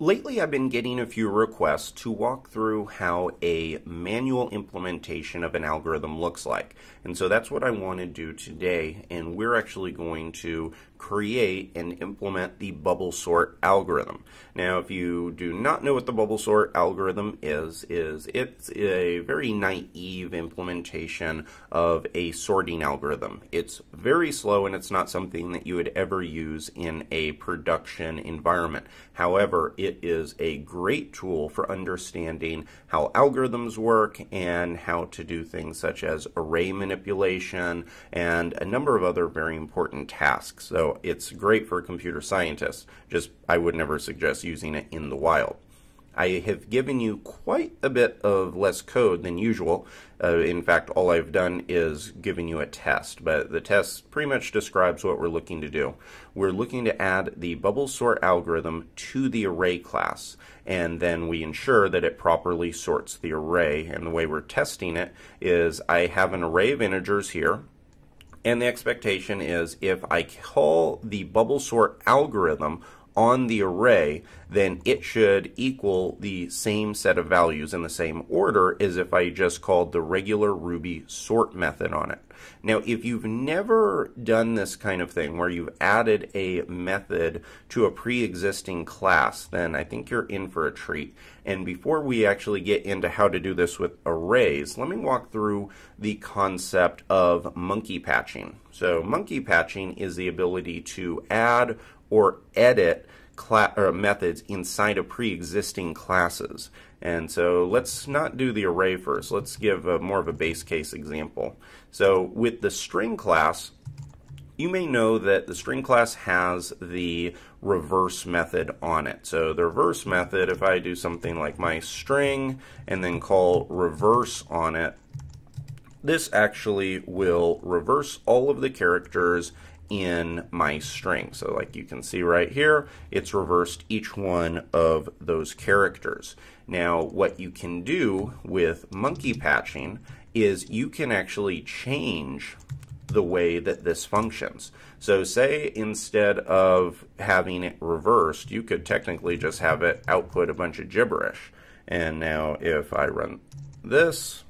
Lately, I've been getting a few requests to walk through how a manual implementation of an algorithm looks like. And so that's what I want to do today. And we're actually going to create and implement the bubble sort algorithm. Now, if you do not know what the bubble sort algorithm is, is it's a very naive implementation of a sorting algorithm. It's very slow and it's not something that you would ever use in a production environment. However, it is a great tool for understanding how algorithms work and how to do things such as array manipulation and a number of other very important tasks. So it's great for computer scientists. Just I would never suggest using it in the wild. I have given you quite a bit of less code than usual. Uh, in fact, all I've done is given you a test, but the test pretty much describes what we're looking to do. We're looking to add the bubble sort algorithm to the array class, and then we ensure that it properly sorts the array. And the way we're testing it is I have an array of integers here, and the expectation is if I call the bubble sort algorithm on the array, then it should equal the same set of values in the same order as if I just called the regular Ruby sort method on it. Now, if you've never done this kind of thing where you've added a method to a pre-existing class, then I think you're in for a treat. And before we actually get into how to do this with arrays, let me walk through the concept of monkey patching. So monkey patching is the ability to add or edit methods inside of pre-existing classes. And so let's not do the array first. Let's give a, more of a base case example. So with the string class, you may know that the string class has the reverse method on it. So the reverse method, if I do something like my string and then call reverse on it, this actually will reverse all of the characters in my string. So like you can see right here, it's reversed each one of those characters. Now what you can do with monkey patching is you can actually change the way that this functions. So say instead of having it reversed, you could technically just have it output a bunch of gibberish. And now if I run this,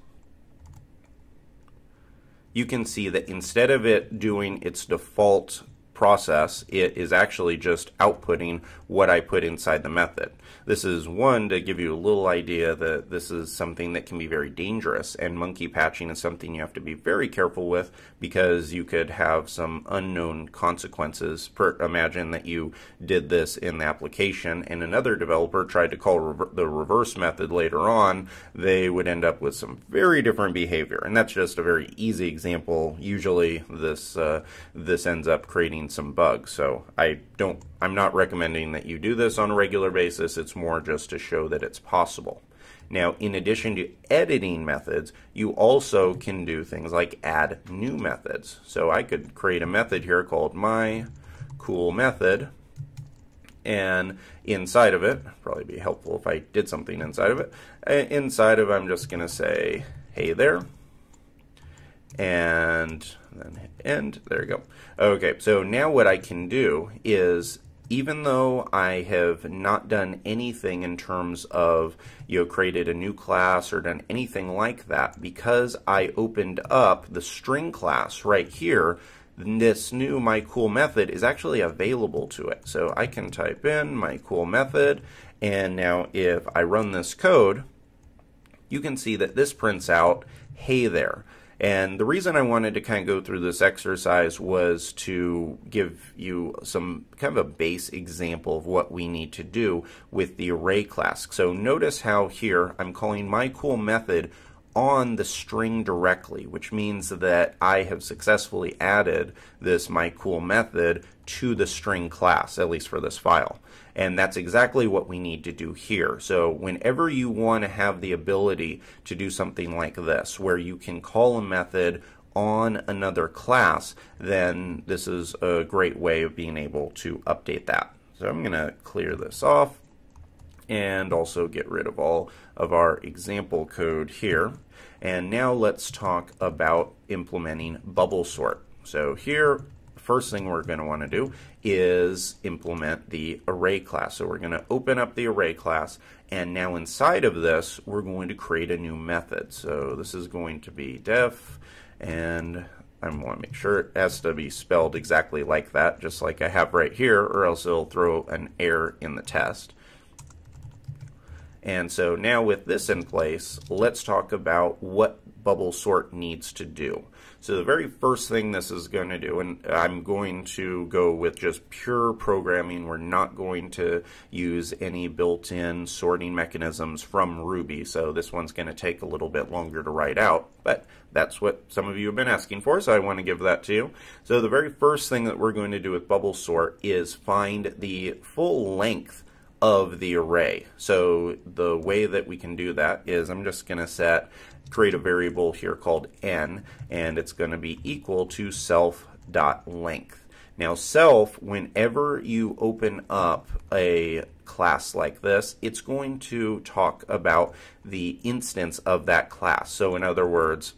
you can see that instead of it doing its default process, it is actually just outputting what I put inside the method. This is one to give you a little idea that this is something that can be very dangerous, and monkey patching is something you have to be very careful with because you could have some unknown consequences. Per, imagine that you did this in the application, and another developer tried to call rever the reverse method later on, they would end up with some very different behavior, and that's just a very easy example. Usually, this uh, this ends up creating some bugs. So I don't I'm not recommending that you do this on a regular basis. It's more just to show that it's possible. Now, in addition to editing methods, you also can do things like add new methods. So I could create a method here called my cool method, and inside of it, probably be helpful if I did something inside of it. Uh, inside of, I'm just going to say, hey there, and then end. There we go. Okay, so now what I can do is even though I have not done anything in terms of, you know, created a new class or done anything like that, because I opened up the string class right here, this new my cool method is actually available to it. So I can type in my cool method, and now if I run this code, you can see that this prints out, hey there. And the reason I wanted to kind of go through this exercise was to give you some kind of a base example of what we need to do with the array class. So notice how here I'm calling my cool method on the string directly, which means that I have successfully added this my cool method to the string class, at least for this file. And that's exactly what we need to do here. So whenever you want to have the ability to do something like this, where you can call a method on another class, then this is a great way of being able to update that. So I'm going to clear this off and also get rid of all of our example code here. And now let's talk about implementing bubble sort. So here first thing we're going to want to do is implement the array class. So we're going to open up the array class, and now inside of this, we're going to create a new method. So this is going to be def, and I want to make sure it has to be spelled exactly like that, just like I have right here, or else it'll throw an error in the test. And so now with this in place, let's talk about what bubble sort needs to do. So the very first thing this is going to do, and I'm going to go with just pure programming. We're not going to use any built-in sorting mechanisms from Ruby. So this one's going to take a little bit longer to write out, but that's what some of you have been asking for, so I want to give that to you. So the very first thing that we're going to do with bubble sort is find the full length of the array. So the way that we can do that is I'm just going to set create a variable here called n and it's going to be equal to self dot length. Now self, whenever you open up a class like this, it's going to talk about the instance of that class. So in other words,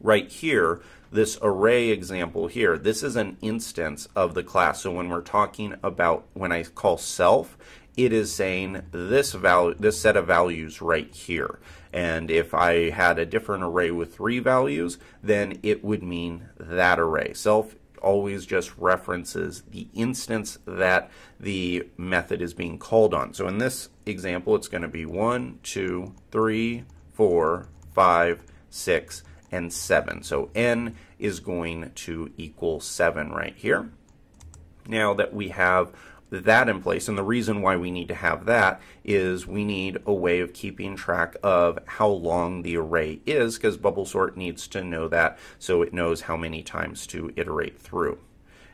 right here, this array example here, this is an instance of the class. So when we're talking about, when I call self, it is saying this value, this set of values right here. And if I had a different array with three values, then it would mean that array. Self always just references the instance that the method is being called on. So in this example, it's going to be one, two, three, four, five, six, and 7. So n is going to equal 7 right here. Now that we have that in place. And the reason why we need to have that is we need a way of keeping track of how long the array is because bubble sort needs to know that so it knows how many times to iterate through.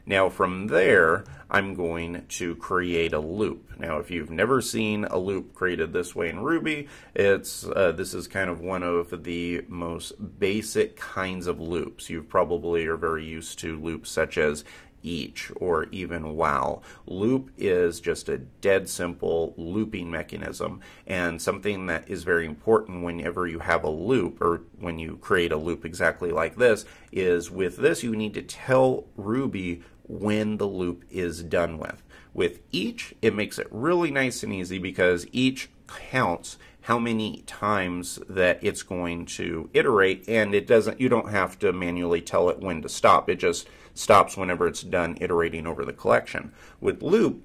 Now from there, I'm going to create a loop. Now if you've never seen a loop created this way in Ruby, it's uh, this is kind of one of the most basic kinds of loops. You probably are very used to loops such as each or even while. Loop is just a dead simple looping mechanism and something that is very important whenever you have a loop or when you create a loop exactly like this is with this you need to tell Ruby when the loop is done with. With each, it makes it really nice and easy because each counts how many times that it's going to iterate and it doesn't you don't have to manually tell it when to stop it just stops whenever it's done iterating over the collection with loop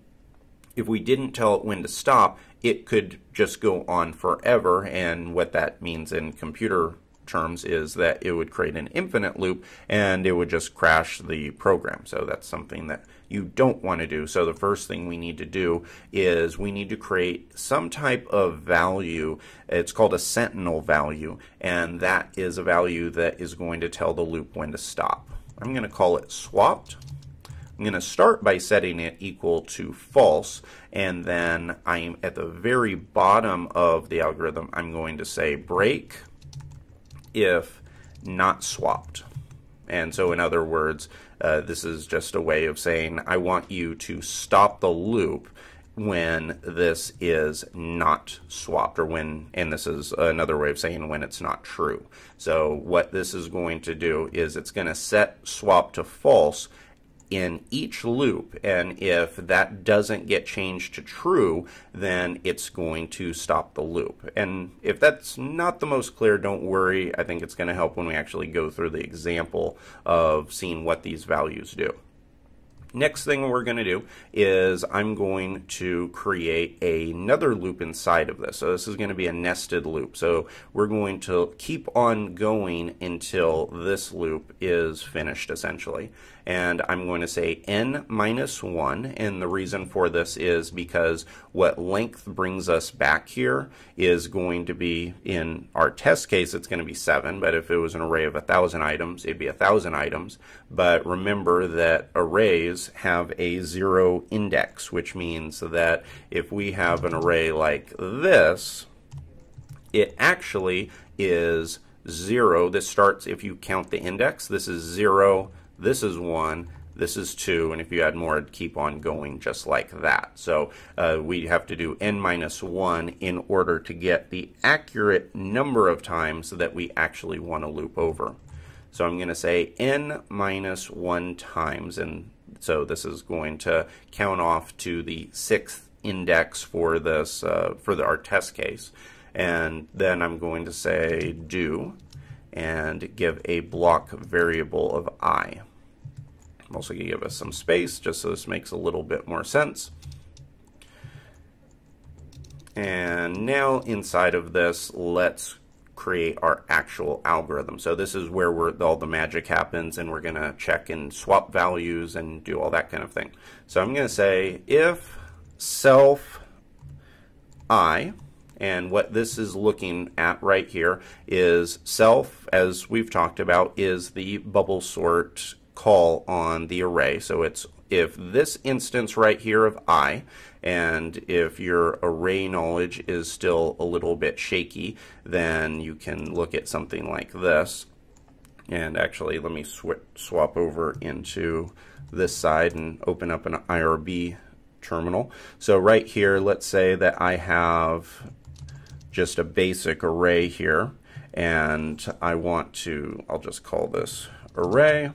if we didn't tell it when to stop it could just go on forever and what that means in computer terms is that it would create an infinite loop and it would just crash the program. So that's something that you don't want to do. So the first thing we need to do is we need to create some type of value. It's called a sentinel value, and that is a value that is going to tell the loop when to stop. I'm going to call it swapped. I'm going to start by setting it equal to false, and then I'm at the very bottom of the algorithm, I'm going to say break if not swapped. And so, in other words, uh, this is just a way of saying I want you to stop the loop when this is not swapped, or when, and this is another way of saying when it's not true. So, what this is going to do is it's going to set swap to false in each loop and if that doesn't get changed to true then it's going to stop the loop and if that's not the most clear don't worry I think it's going to help when we actually go through the example of seeing what these values do. Next thing we're going to do is I'm going to create another loop inside of this. So this is going to be a nested loop. So we're going to keep on going until this loop is finished essentially and I'm going to say n minus 1 and the reason for this is because what length brings us back here is going to be in our test case it's going to be 7 but if it was an array of a thousand items it'd be a thousand items. But remember that arrays have a zero index which means that if we have an array like this it actually is 0 this starts if you count the index this is 0 this is 1, this is 2, and if you add more, it'd keep on going just like that. So uh, we have to do n minus 1 in order to get the accurate number of times that we actually want to loop over. So I'm going to say n minus 1 times, and so this is going to count off to the sixth index for this uh, for the, our test case. And then I'm going to say do and give a block variable of i. I'm also going to give us some space just so this makes a little bit more sense. And now inside of this, let's create our actual algorithm. So this is where all the magic happens and we're going to check and swap values and do all that kind of thing. So I'm going to say if self i, and what this is looking at right here is self, as we've talked about, is the bubble sort call on the array. So it's if this instance right here of i and if your array knowledge is still a little bit shaky, then you can look at something like this. And actually, let me sw swap over into this side and open up an IRB terminal. So right here, let's say that I have just a basic array here, and I want to, I'll just call this array.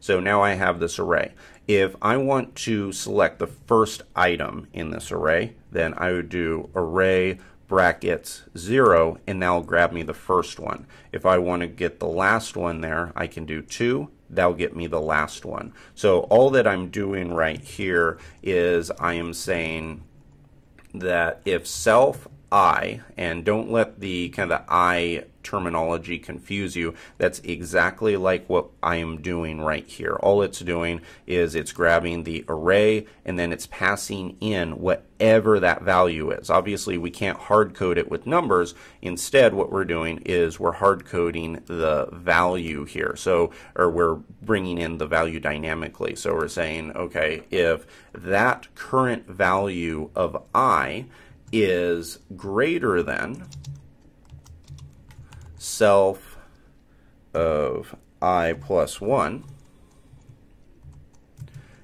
So now I have this array. If I want to select the first item in this array, then I would do array brackets 0, and that'll grab me the first one. If I want to get the last one there, I can do 2, that'll get me the last one. So all that I'm doing right here is I am saying that if self I, and don't let the kind of the I terminology confuse you. That's exactly like what I am doing right here. All it's doing is it's grabbing the array and then it's passing in whatever that value is. Obviously, we can't hard code it with numbers. Instead, what we're doing is we're hard coding the value here. So, or we're bringing in the value dynamically. So we're saying, okay, if that current value of I is greater than self of i plus 1.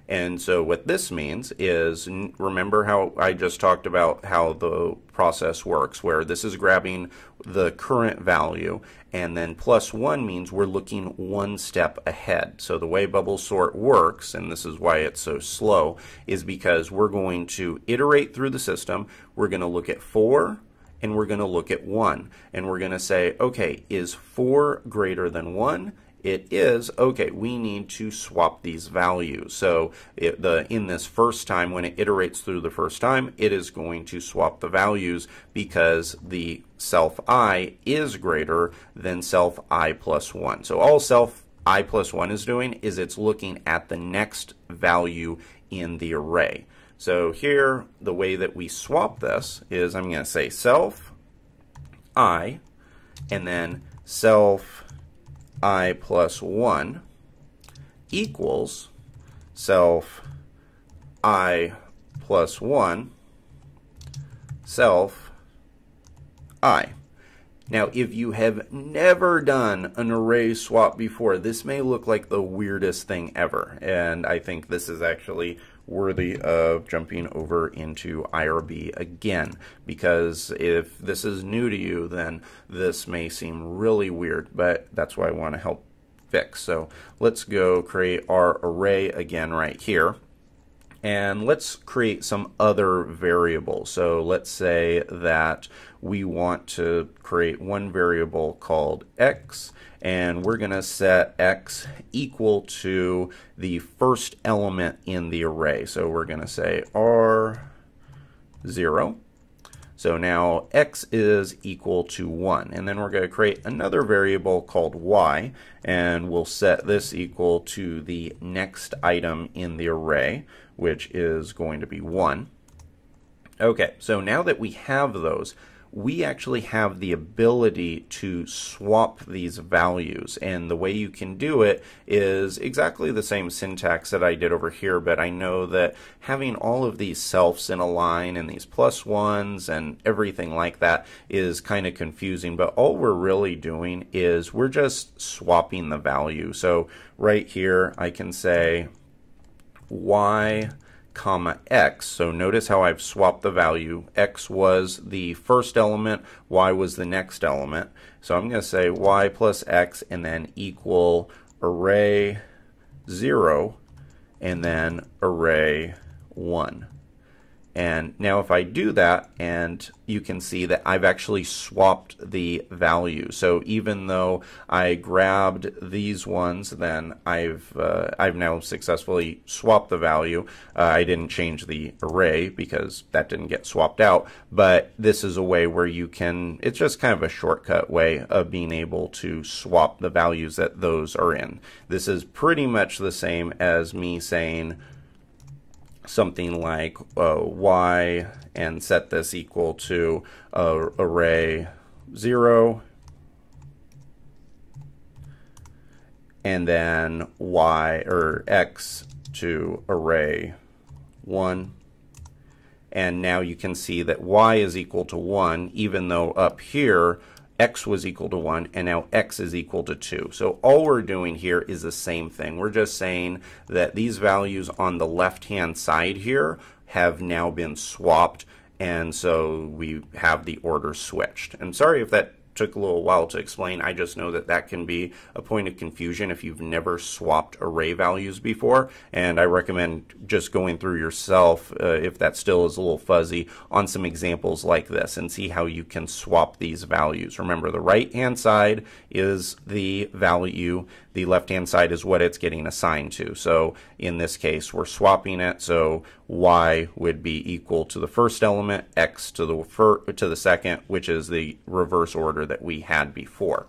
And so what this means is, remember how I just talked about how the process works, where this is grabbing the current value, and then plus 1 means we're looking one step ahead. So the way bubble sort works, and this is why it's so slow, is because we're going to iterate through the system. We're going to look at 4, and we're going to look at 1. And we're going to say, okay, is 4 greater than 1? It is, okay, we need to swap these values. So it, the in this first time, when it iterates through the first time, it is going to swap the values because the self i is greater than self i plus 1. So all self i plus 1 is doing is it's looking at the next value in the array. So here, the way that we swap this is I'm going to say self i, and then self i plus 1 equals self i plus 1 self i. Now, if you have never done an array swap before, this may look like the weirdest thing ever. And I think this is actually worthy of jumping over into IRB again. Because if this is new to you, then this may seem really weird, but that's why I want to help fix. So let's go create our array again right here. And let's create some other variables. So let's say that we want to create one variable called x, and we're going to set x equal to the first element in the array. So we're going to say r0. So now x is equal to 1. And then we're going to create another variable called y, and we'll set this equal to the next item in the array, which is going to be 1. Okay, so now that we have those, we actually have the ability to swap these values. And the way you can do it is exactly the same syntax that I did over here, but I know that having all of these selfs in a line and these plus ones and everything like that is kind of confusing. But all we're really doing is we're just swapping the value. So right here, I can say y comma x. So notice how I've swapped the value. x was the first element, y was the next element. So I'm going to say y plus x and then equal array 0 and then array 1. And now if I do that, and you can see that I've actually swapped the value. So even though I grabbed these ones, then I've uh, I've now successfully swapped the value. Uh, I didn't change the array because that didn't get swapped out. But this is a way where you can. It's just kind of a shortcut way of being able to swap the values that those are in. This is pretty much the same as me saying something like uh, y and set this equal to uh, array 0 and then y or x to array 1 and now you can see that y is equal to 1 even though up here x was equal to 1, and now x is equal to 2. So all we're doing here is the same thing. We're just saying that these values on the left-hand side here have now been swapped, and so we have the order switched. I'm sorry if that took a little while to explain. I just know that that can be a point of confusion if you've never swapped array values before. And I recommend just going through yourself, uh, if that still is a little fuzzy, on some examples like this and see how you can swap these values. Remember, the right hand side is the value the left-hand side is what it's getting assigned to. So in this case, we're swapping it. So y would be equal to the first element, x to the fir- to the second, which is the reverse order that we had before.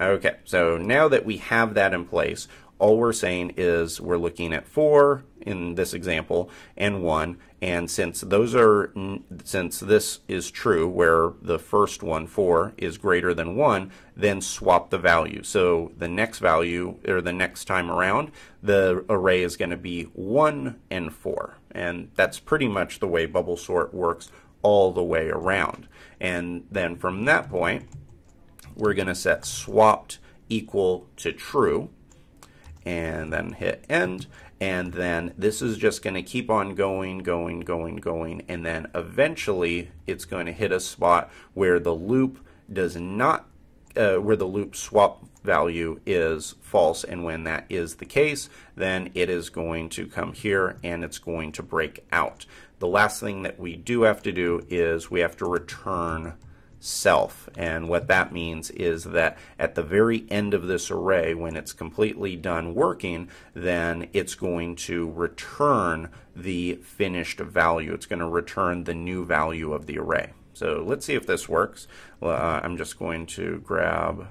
Okay, so now that we have that in place, all we're saying is we're looking at 4 in this example and 1 and since those are since this is true where the first one 4 is greater than 1 then swap the value. So the next value or the next time around the array is going to be 1 and 4 and that's pretty much the way bubble sort works all the way around and then from that point we're going to set swapped equal to true and then hit end. And then this is just going to keep on going, going, going, going. And then eventually it's going to hit a spot where the loop does not, uh, where the loop swap value is false. And when that is the case, then it is going to come here and it's going to break out. The last thing that we do have to do is we have to return self. And what that means is that at the very end of this array, when it's completely done working, then it's going to return the finished value. It's going to return the new value of the array. So let's see if this works. Well, uh, I'm just going to grab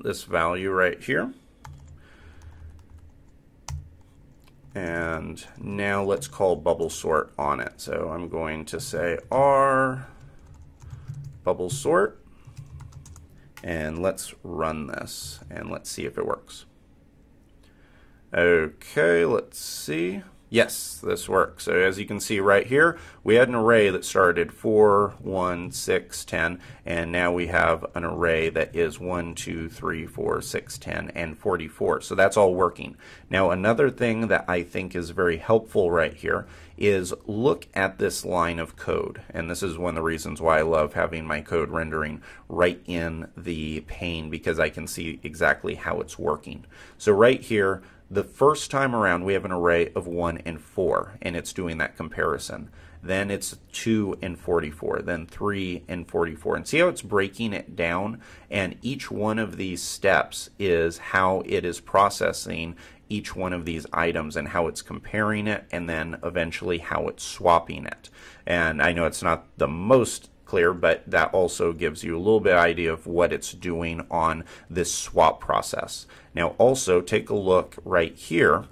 this value right here. And now let's call bubble sort on it. So I'm going to say R bubble sort. And let's run this and let's see if it works. Okay, let's see. Yes, this works. So as you can see right here, we had an array that started 4, 1, 6, 10, and now we have an array that is 1, 2, 3, 4, 6, 10, and 44. So that's all working. Now another thing that I think is very helpful right here is look at this line of code. And this is one of the reasons why I love having my code rendering right in the pane because I can see exactly how it's working. So right here, the first time around, we have an array of 1 and 4, and it's doing that comparison. Then it's 2 and 44, then 3 and 44. And see how it's breaking it down? And each one of these steps is how it is processing each one of these items and how it's comparing it, and then eventually how it's swapping it. And I know it's not the most clear, but that also gives you a little bit of idea of what it's doing on this swap process. Now also take a look right here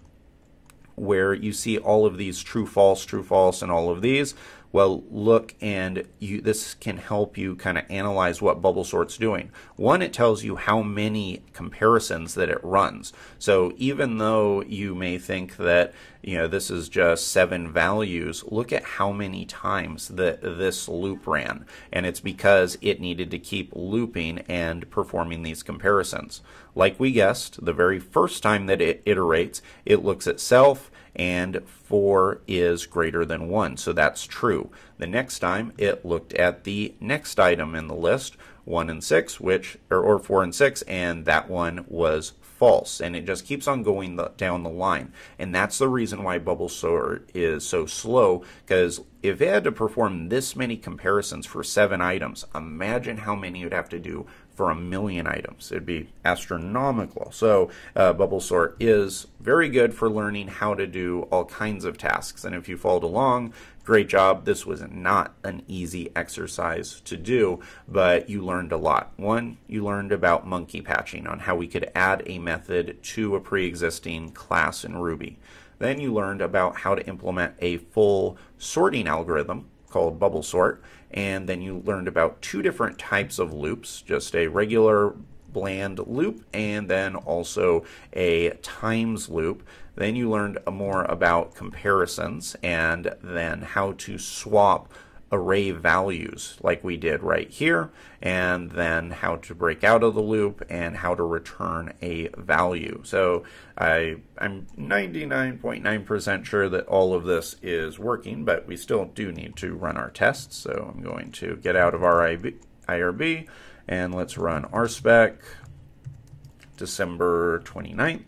where you see all of these true false true false and all of these well, look, and you, this can help you kind of analyze what bubble sort's doing. One, it tells you how many comparisons that it runs. So even though you may think that you know this is just seven values, look at how many times that this loop ran, and it's because it needed to keep looping and performing these comparisons. Like we guessed, the very first time that it iterates, it looks at self and 4 is greater than 1. So that's true. The next time it looked at the next item in the list, 1 and 6, which or, or 4 and 6, and that one was false. And it just keeps on going the, down the line. And that's the reason why Bubble Sort is so slow, because if it had to perform this many comparisons for seven items, imagine how many would have to do for a million items. It'd be astronomical. So, uh, Bubble Sort is very good for learning how to do all kinds of tasks. And if you followed along, great job. This was not an easy exercise to do, but you learned a lot. One, you learned about monkey patching on how we could add a method to a pre existing class in Ruby. Then you learned about how to implement a full sorting algorithm called bubble sort. And then you learned about two different types of loops, just a regular bland loop and then also a times loop. Then you learned more about comparisons and then how to swap array values like we did right here, and then how to break out of the loop and how to return a value. So I, I'm 99.9% sure that all of this is working, but we still do need to run our tests. So I'm going to get out of our IRB and let's run RSpec December 29th.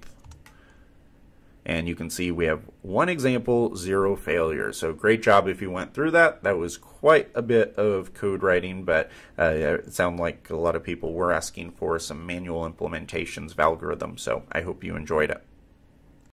And you can see we have one example, zero failures. So great job if you went through that. That was quite a bit of code writing, but uh, it sounded like a lot of people were asking for some manual implementations of algorithms. So I hope you enjoyed it.